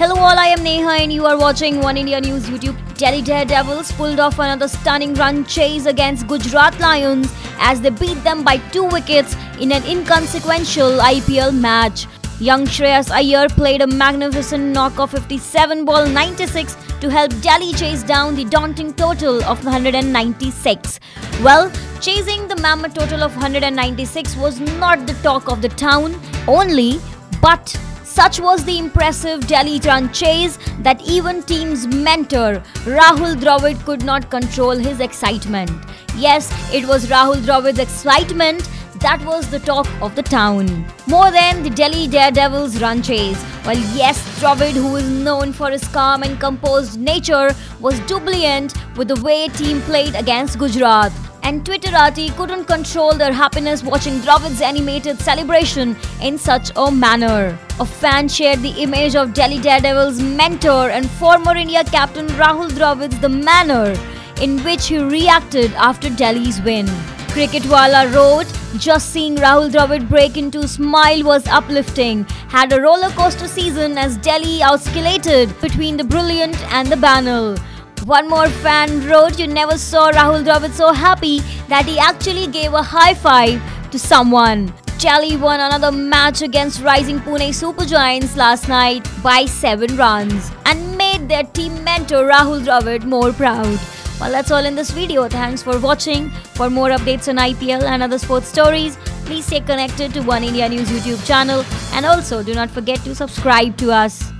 all, I am Neha and you are watching One India News YouTube. Delhi Daredevils pulled off another stunning run chase against Gujarat Lions as they beat them by two wickets in an inconsequential IPL match. Young Shreyas Iyer played a magnificent knock of 57 ball 96 to help Delhi chase down the daunting total of 196. Well, chasing the mammoth total of 196 was not the talk of the town only, but such was the impressive Delhi run chase that even team's mentor Rahul Dravid could not control his excitement. Yes, it was Rahul Dravid's excitement that was the talk of the town. More than the Delhi Daredevils run chase. Well, yes, Dravid, who is known for his calm and composed nature, was jubilant with the way team played against Gujarat and Twitterati couldn't control their happiness watching Dravid's animated celebration in such a manner. A fan shared the image of Delhi Daredevil's mentor and former India captain Rahul Dravid's the manner in which he reacted after Delhi's win. Cricketwala wrote, just seeing Rahul Dravid break into a smile was uplifting. Had a roller coaster season as Delhi oscillated between the brilliant and the banal. One more fan wrote, You never saw Rahul Dravid so happy that he actually gave a high five to someone. Delhi won another match against rising Pune Super Giants last night by 7 runs and made their team mentor Rahul Dravid more proud. Well, that's all in this video. Thanks for watching. For more updates on IPL and other sports stories, please stay connected to One India News YouTube channel and also do not forget to subscribe to us.